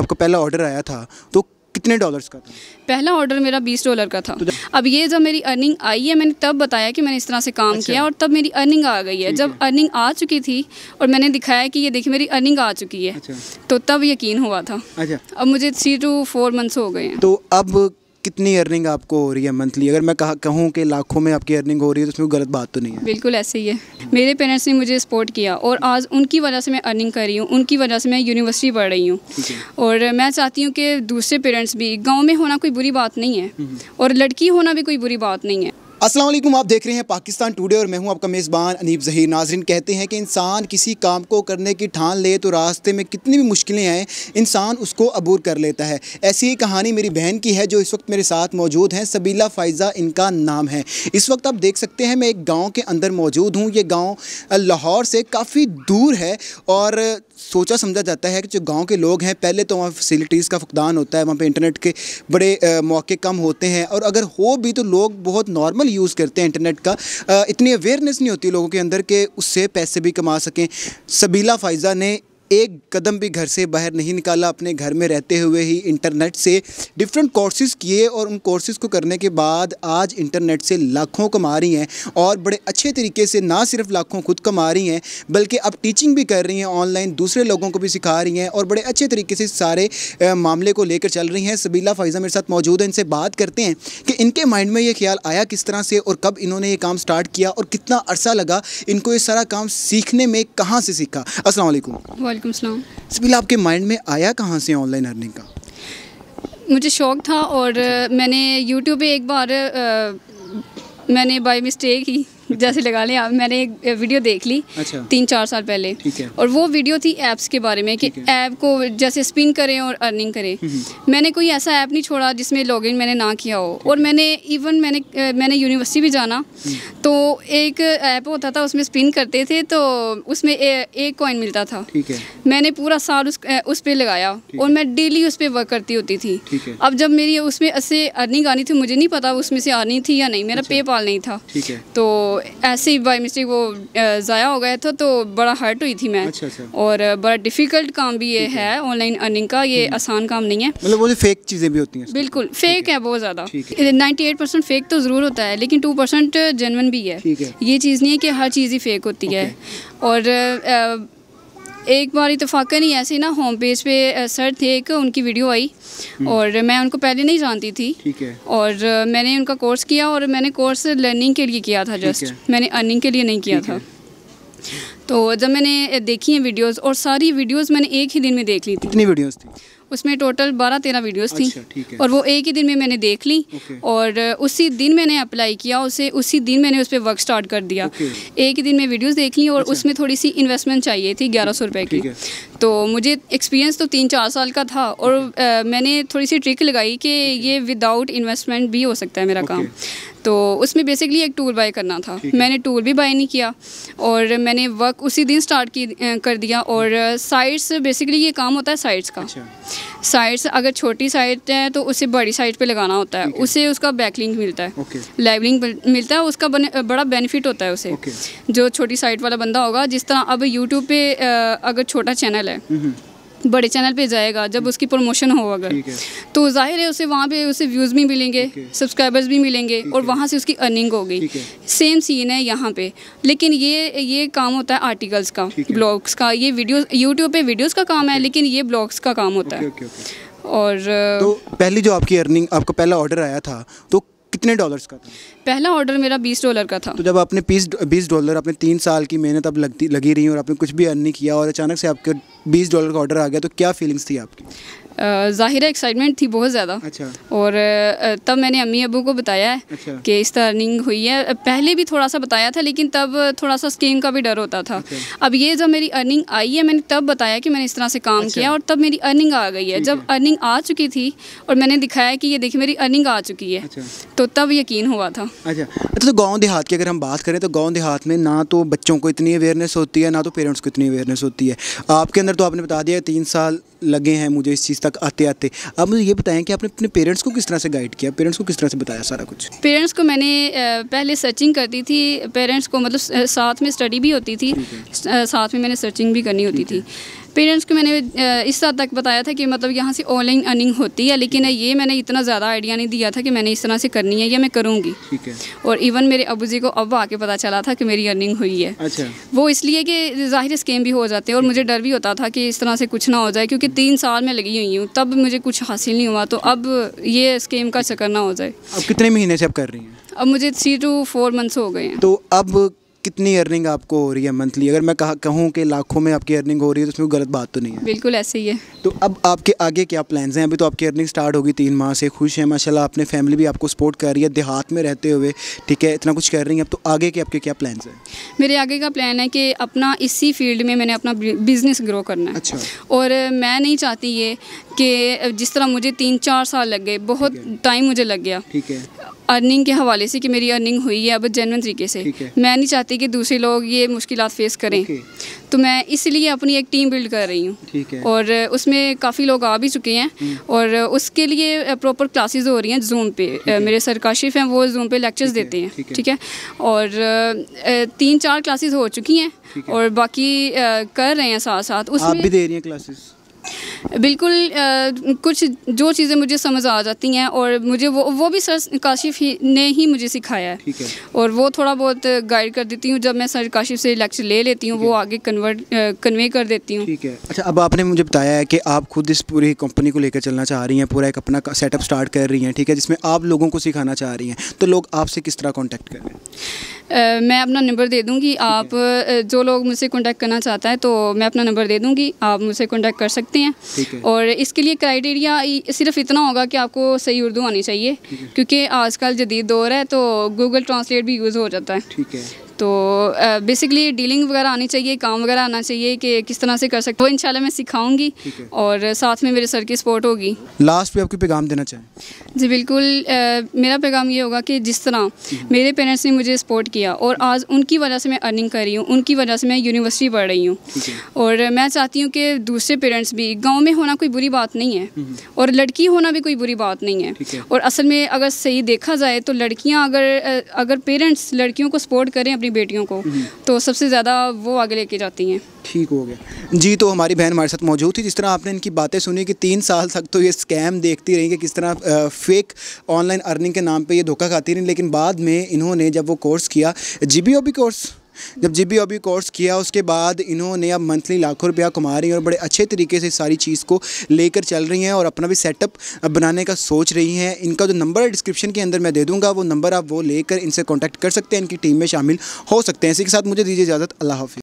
आपका पहला ऑर्डर आया था तो कितने डॉलर्स का था? पहला ऑर्डर मेरा बीस डॉलर का था। तो अब ये जब मेरी अर्निंग आई है मैंने तब बताया कि मैंने इस तरह से काम अच्छा। किया और तब मेरी अर्निंग आ गई है। जब अर्निंग आ चुकी थी और मैंने दिखाया कि ये देखिए मेरी अर्निंग आ चुकी है अच्छा। तो तब यकीन हुआ था। अच्छा। अब मुझे थ्री टू फोर मंथ्स हो गए हैं। तो अब कितनी अर्निंग आपको हो रही है मंथली अगर मैं कहा कहूँ कि लाखों में आपकी अर्निंग हो रही है तो उसमें गलत बात तो नहीं है। बिल्कुल ऐसे ही है। मेरे पेरेंट्स ने मुझे सपोर्ट किया और आज उनकी वजह से मैं अर्निंग कर रही हूँ उनकी वजह से मैं यूनिवर्सिटी पढ़ रही हूँ। और मैं चाहती हूँ कि दूसरे पेरेंट्स भी गाँव में होना कोई बुरी बात नहीं है हम्म। और लड़की होना भी कोई बुरी बात नहीं है। वालेकुम आप देख रहे हैं पाकिस्तान टुडे और मैं हूँ आपका मेज़बान अनीब जहीर नाजरीन। कहते हैं कि इंसान किसी काम को करने की ठान ले तो रास्ते में कितनी भी मुश्किलें आएँ, इंसान उसको अबूर कर लेता है। ऐसी ही कहानी मेरी बहन की है जो इस वक्त मेरे साथ मौजूद हैं, सबीला फ़ायज़ा इनका नाम है। इस वक्त आप देख सकते हैं मैं एक गाँव के अंदर मौजूद हूँ। ये गाँव लाहौर से काफ़ी दूर है और सोचा समझा जाता है कि जो गाँव के लोग हैं पहले तो वहाँ फैसिलिटीज़ का फुकदान होता है वहाँ पे इंटरनेट के बड़े मौके कम होते हैं। और अगर हो भी तो लोग बहुत नॉर्मल यूज़ करते हैं इंटरनेट का। आ, इतनी अवेयरनेस नहीं होती लोगों के अंदर कि उससे पैसे भी कमा सकें। सबीला फ़ायज़ा ने एक कदम भी घर से बाहर नहीं निकाला, अपने घर में रहते हुए ही इंटरनेट से डिफरेंट कोर्सेज़ किए और उन कोर्सेज़ को करने के बाद आज इंटरनेट से लाखों कमा रही हैं और बड़े अच्छे तरीके से ना सिर्फ़ लाखों खुद कमा रही हैं, बल्कि अब टीचिंग भी कर रही हैं ऑनलाइन दूसरे लोगों को भी सिखा रही हैं और बड़े अच्छे तरीके से सारे मामले को लेकर चल रही हैं। सबीला फ़ायज़ा मेरे साथ मौजूद है, इनसे बात करते हैं कि इनके माइंड में ये ख्याल आया किस तरह से और कब इन्होंने ये काम स्टार्ट किया और कितना अरसा लगा इनको ये सारा काम सीखने में कहाँ से सीखा। अस्सलाम वालेकुम सलाम आपके माइंड में आया कहाँ से ऑनलाइन अर्निंग का? मुझे शौक था और मैंने यूट्यूब पे एक बार आ, मैंने बाय मिस्टेक ही जैसे लगा लें मैंने एक वीडियो देख ली अच्छा। तीन चार साल पहले। और वो वीडियो थी ऐप्स के बारे में कि ऐप को जैसे स्पिन करें और अर्निंग करें। मैंने कोई ऐसा ऐप नहीं छोड़ा जिसमें लॉगिन मैंने ना किया हो। और मैंने इवन मैंने मैंने यूनिवर्सिटी भी जाना। तो एक ऐप होता था उसमें स्पिन करते थे तो उसमें एक कॉइन मिलता था। मैंने पूरा साल उस उस पे लगाया। और मैं डेली उस पर वर्क करती होती थी। अब जब मेरी उसमें ऐसे अर्निंग आनी थी मुझे नहीं पता उसमें से आनी थी या नहीं। मेरा अच्छा। पेपाल नहीं था। तो ऐसे ही बाई मिस्टेक वो ज़ाया हो गया था तो बड़ा हर्ट हुई थी मैं। अच्छा, अच्छा। और बड़ा डिफ़िकल्ट काम भी ये है। ऑनलाइन अर्निंग का ये हम्म। आसान काम नहीं है। मतलब वो जो फेक चीज़ें भी होती हैं बिल्कुल फेक है। बहुत ज़्यादा। नाइन्टी एट परसेंट फेक तो ज़रूर होता है लेकिन टू परसेंट जेनवन भी है। ये चीज़ नहीं है कि हर चीज़ ही फेक होती है। और एक बार इतफाक़ा नहीं ऐसे ना होम पेज पे सर थे एक उनकी वीडियो आई हम्म। और मैं उनको पहले नहीं जानती थी ठीक है और मैंने उनका कोर्स किया और मैंने कोर्स लर्निंग के लिए किया था जस्ट मैंने अर्निंग के लिए नहीं किया था। तो जब मैंने देखी हैं वीडियोस और सारी वीडियोस मैंने एक ही दिन में देख ली थी। कितनी वीडियोस थी? उसमें टोटल बारह तेरह वीडियोस थी। अच्छा। और वो एक ही दिन में मैंने देख ली और उसी दिन मैंने अप्लाई किया उसे उसी दिन मैंने उस पर वर्क स्टार्ट कर दिया। एक ही दिन में वीडियोस देख ली और अच्छा। उसमें थोड़ी सी इन्वेस्टमेंट चाहिए थी ग्यारह सौ रुपये की। तो मुझे एक्सपीरियंस तो तीन चार साल का था और अ, मैंने थोड़ी सी ट्रिक लगाई कि ये विदाउट इन्वेस्टमेंट भी हो सकता है मेरा काम। तो उसमें बेसिकली एक टूल बाय करना था। मैंने टूल भी बाय नहीं किया और मैंने वर्क उसी दिन स्टार्ट की कर दिया और साइट्स बेसिकली ये काम होता है साइट्स का। अच्छा। साइट्स अगर छोटी साइट है तो उसे बड़ी साइट पे लगाना होता है। उसे उसका बैकलिंक मिलता है। लाइवलिंक मिलता है उसका बड़ा बेनिफिट होता है उसे। जो छोटी साइट वाला बंदा होगा जिस तरह अब यूट्यूब पे अ, अगर छोटा चैनल है हम्म, बड़े चैनल पे जाएगा जब उसकी प्रमोशन हो अगर। तो ज़ाहिर है उसे वहाँ पे उसे व्यूज़ भी मिलेंगे सब्सक्राइबर्स भी मिलेंगे और वहाँ से उसकी अर्निंग होगी। ठीक सेम सीन है यहाँ पे। लेकिन ये ये काम होता है आर्टिकल्स का ब्लॉग्स का। ये वीडियो यूट्यूब पे वीडियोस का काम है लेकिन ये ब्लॉग्स का काम होता है। ओके ओके और तो पहली जो आपकी अर्निंग आपका पहला ऑर्डर आया था तो कितने डॉलर्स का था? पहला ऑर्डर मेरा बीस डॉलर का था। तो जब आपने बीस बीस डॉलर आपने तीन साल की मेहनत अब लगती लगी रही और आपने कुछ भी अर्न नहीं किया और अचानक से आपके बीस डॉलर का ऑर्डर आ गया तो क्या फीलिंग्स थी आपकी? ज़ाहिर एक्साइटमेंट थी बहुत ज़्यादा। अच्छा। और तब मैंने अम्मी अबू को बताया है अच्छा। कि इस तरह अर्निंग हुई है। पहले भी थोड़ा सा बताया था लेकिन तब थोड़ा सा स्कीम का भी डर होता था। अच्छा। अब ये जब मेरी अर्निंग आई है मैंने तब बताया कि मैंने इस तरह से काम अच्छा। किया और तब मेरी अर्निंग आ गई है। जब अर्निंग आ चुकी थी और मैंने दिखाया कि ये देखिए मेरी अर्निंग आ चुकी है अच्छा। तो तब यकीन हुआ था। अच्छा अच्छा तो गाँव देहात की अगर हम बात करें तो गाँव देहात में ना तो बच्चों को इतनी अवेयरनेस होती है ना तो पेरेंट्स को इतनी अवेयरनेस होती है। आपके अंदर तो आपने बता दिया तीन साल लगे हैं मुझे इस चीज़ तक आते आते। आप मुझे ये बताएँ कि आपने अपने पेरेंट्स को किस तरह से गाइड किया? पेरेंट्स को किस तरह से बताया सारा कुछ? पेरेंट्स को मैंने पहले सर्चिंग करती थी। पेरेंट्स को मतलब साथ में स्टडी भी होती थी। साथ में मैंने सर्चिंग भी करनी होती थी। पेरेंट्स को मैंने इस हद तक बताया था कि मतलब यहाँ से ऑनलाइन अर्निंग होती है लेकिन ये मैंने इतना ज़्यादा आइडिया नहीं दिया था कि मैंने इस तरह से करनी है या मैं करूँगी। और इवन मेरे अबू जी को अब आके पता चला था कि मेरी अर्निंग हुई है। अच्छा। वो इसलिए कि ज़ाहिर स्केम भी हो जाते हैं और मुझे डर भी होता था कि इस तरह से कुछ ना हो जाए क्योंकि तीन साल में लगी हुई हूँ तब मुझे कुछ हासिल नहीं हुआ तो अब ये स्केम का चक्कर ना हो जाए। अब कितने महीने से आप कर रही हैं? अब मुझे थ्री टू फोर मंथ्स हो गए हैं। तो अब कितनी अर्निंग आपको हो रही है मंथली अगर मैं कहा कहूँ कि लाखों में आपकी अर्निंग हो रही है तो उसमें गलत बात तो नहीं है। बिल्कुल ऐसे ही है। तो अब आपके आगे क्या प्लान्स हैं? अभी तो आपकी अर्निंग स्टार्ट होगी तीन माह से। खुश हैं माशाल्लाह अपने फैमिली भी आपको सपोर्ट कर रही है देहात में रहते हुए। ठीक है इतना कुछ कर रही हैं। अब तो आगे के आपके क्या प्लान्स हैं? मेरे आगे का प्लान है कि अपना इसी फ़ील्ड में मैंने अपना बिज़नेस ग्रो करना है। अच्छा। और मैं नहीं चाहती ये कि जिस तरह मुझे तीन चार साल लग गए बहुत टाइम मुझे लग गया। ठीक है। अर्निंग के हवाले से कि मेरी अर्निंग हुई है अब जेनवन तरीके से। मैं नहीं चाहती कि दूसरे लोग ये मुश्किल फेस करें। तो मैं इसलिए अपनी एक टीम बिल्ड कर रही हूँ। और उसमें काफ़ी लोग आ भी चुके हैं। और उसके लिए प्रॉपर क्लासेस हो रही हैं जूम पे। मेरे सर काशिफ हैं वो जूम पे लेक्चर्स देते हैं। ठीक है। और तीन चार क्लासेस हो चुकी हैं। और बाकी कर रहे हैं साथ साथ आप भी उसमें दे रही हैं क्लासेस बिल्कुल अ, कुछ जो चीज़ें मुझे समझ आ जाती हैं और मुझे वो वो भी सर काशिफ ही ने ही मुझे सिखाया है। ठीक है। और वो थोड़ा बहुत गाइड कर देती हूँ जब मैं सर काशिफ से लेक्चर ले लेती हूँ वो आगे कन्वर्ट कन्वे कर देती हूँ। ठीक है। अच्छा अब आपने मुझे बताया है कि आप खुद इस पूरी कंपनी को लेकर चलना चाह रही हैं पूरा एक अपना सेटअप स्टार्ट कर रही हैं ठीक है जिसमें आप लोगों को सिखाना चाह रही हैं तो लोग आपसे किस तरह कांटेक्ट कर मैं अपना नंबर दे दूँगी। आप जो लोग मुझसे कांटेक्ट करना चाहता है तो मैं अपना नंबर दे दूँगी। आप मुझसे कांटेक्ट कर सकते हैं। है। और इसके लिए क्राइटेरिया सिर्फ़ इतना होगा कि आपको सही उर्दू आनी चाहिए। क्योंकि आजकल जदीद दौर है तो गूगल ट्रांसलेट भी यूज़ हो जाता है। ठीक है। तो बेसिकली डीलिंग वगैरह आनी चाहिए काम वगैरह आना चाहिए कि किस तरह से कर सकते हो। इंशाल्लाह मैं सिखाऊँगी और साथ में मेरे सर की सपोर्ट होगी। लास्ट पे आपको पैगाम देना चाहें? जी बिल्कुल अ, मेरा पैगाम ये होगा कि जिस तरह मेरे पेरेंट्स ने मुझे सपोर्ट किया और आज उनकी वजह से मैं अर्निंग कर रही हूँ उनकी वजह से मैं यूनिवर्सिटी पढ़ रही हूँ। और मैं चाहती हूँ कि दूसरे पेरेंट्स भी गाँव में होना कोई बुरी बात नहीं है और लड़की होना भी कोई बुरी बात नहीं है। और असल में अगर सही देखा जाए तो लड़कियाँ अगर अगर पेरेंट्स लड़कियों को सपोर्ट करें अपनी बेटियों को। तो सबसे ज़्यादा वो आगे लेके जाती हैं। ठीक हो गया। जी तो हमारी बहन हमारे साथ मौजूद थी जिस तरह आपने इनकी बातें सुनी कि तीन साल तक तो ये स्कैम देखती रही कि किस तरह फेक ऑनलाइन अर्निंग के नाम पे ये धोखा खाती रही लेकिन बाद में इन्होंने जब वो कोर्स किया जी कोर्स जब जी बी कोर्स किया, उसके बाद इन्होंने अब मंथली लाखों रुपया कमा रही हैं और बड़े अच्छे तरीके से सारी चीज़ को लेकर चल रही हैं और अपना भी सेटअप बनाने का सोच रही हैं। इनका जो नंबर है डिस्क्रिप्शन के अंदर मैं दे दूँगा, वो नंबर आप वो लेकर इनसे कॉन्टैक्ट कर सकते हैं, इनकी टीम में शामिल हो सकते हैं। इसी के साथ मुझे दीजिए इजाज़त, अल्लाह हाफिज़।